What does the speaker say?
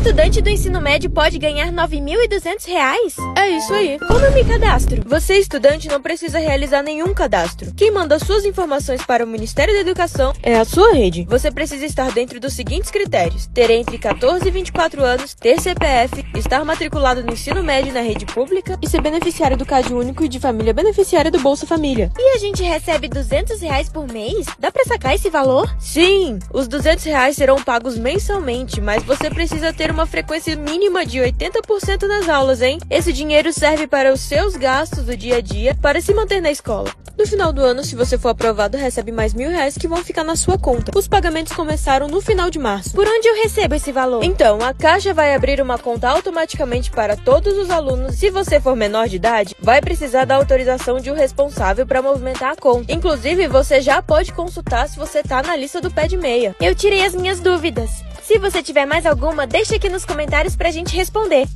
estudante do ensino médio pode ganhar R$ 9.200? É isso aí. Como eu me cadastro? Você, estudante, não precisa realizar nenhum cadastro. Quem manda suas informações para o Ministério da Educação é a sua rede. Você precisa estar dentro dos seguintes critérios: ter entre 14 e 24 anos, ter CPF, estar matriculado no ensino médio na rede pública e ser beneficiário do CAD único e de família beneficiária do Bolsa Família. E a gente recebe 200 reais por mês? Dá para sacar esse valor? Sim, os 200 reais serão pagos mensalmente, mas você precisa ter uma frequência mínima de 80% nas aulas, hein? Esse dinheiro serve para os seus gastos do dia a dia para se manter na escola. No final do ano, se você for aprovado, recebe mais mil reais que vão ficar na sua conta. Os pagamentos começaram no final de março. Por onde eu recebo esse valor? Então, a Caixa vai abrir uma conta automaticamente para todos os alunos. Se você for menor de idade, vai precisar da autorização de um responsável para movimentar a conta. Inclusive, você já pode consultar se você está na lista do pé de meia. Eu tirei as minhas dúvidas. Se você tiver mais alguma, deixa aqui nos comentários pra gente responder.